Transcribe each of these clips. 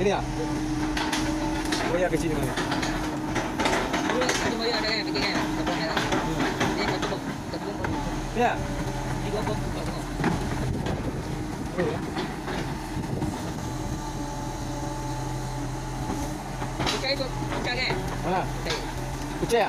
Ini ya? Oh ya kecil. Dulu cuma ya. Oh ya. Kucai itu. Kucai kan? Mana? Kucai. Ya?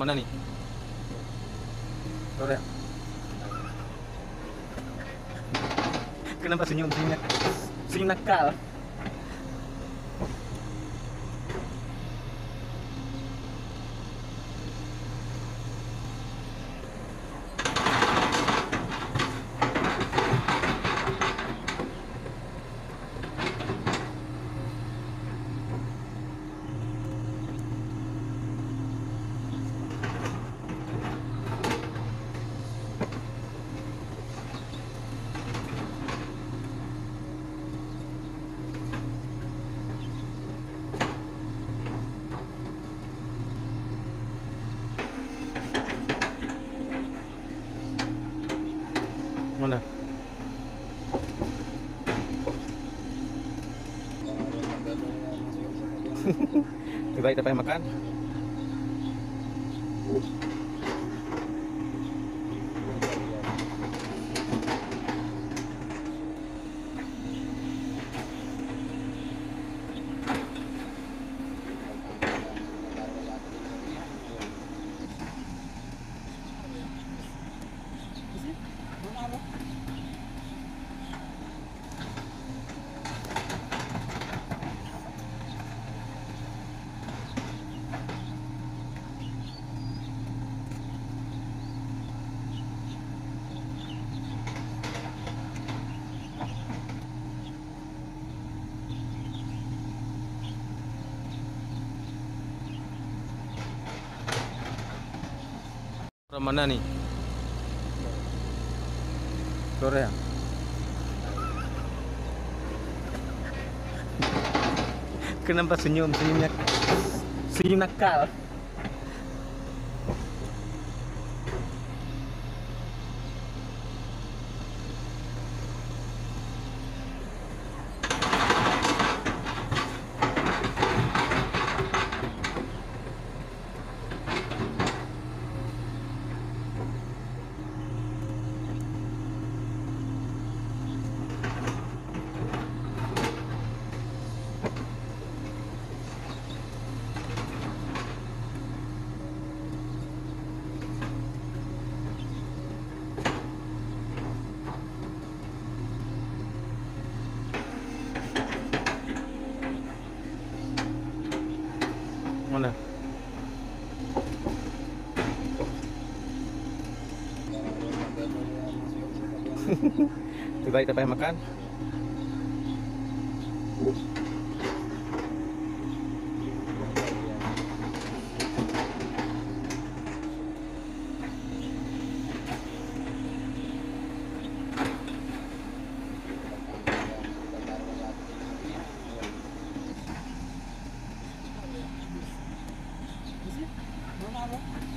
Mana nih? Sore. Kenapa senyum senyum? Senyum nakal. Mana? Lebih baik kita makan. Mana nih? Korea. Kenapa senyum senyumnya senyum nakal? Coba kita payah makan. Thank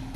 you.